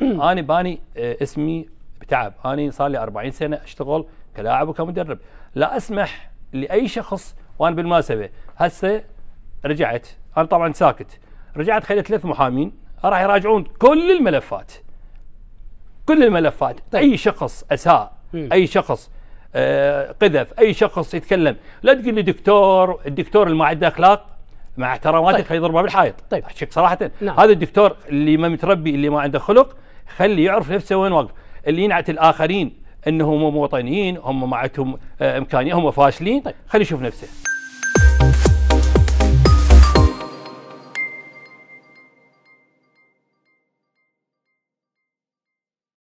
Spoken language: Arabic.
أنا باني آه، اسمي بتعب. أنا صار لي 40 سنة أشتغل كلاعب وكمدرب. لا أسمح لأي شخص وأنا بالمناسبة. هسه رجعت. أنا طبعا ساكت. رجعت خليت ثلاث محامين. راح يراجعون كل الملفات. كل الملفات. طيب. أي شخص أساء م. أي شخص آه قذف أي شخص يتكلم. لا تقول لي دكتور الدكتور اللي ما عنده أخلاق. مع احتراماتي طيب. خليه يضربه بالحائط طيب احكيك صراحة نعم. هذا الدكتور اللي ما متربي اللي ما عنده خلق خليه يعرف نفسه وين واقف اللي ينعت الآخرين إنهم مو وطنيين هم ما عندهم آه، إمكانية هم فاشلين طيب. خليه يشوف نفسه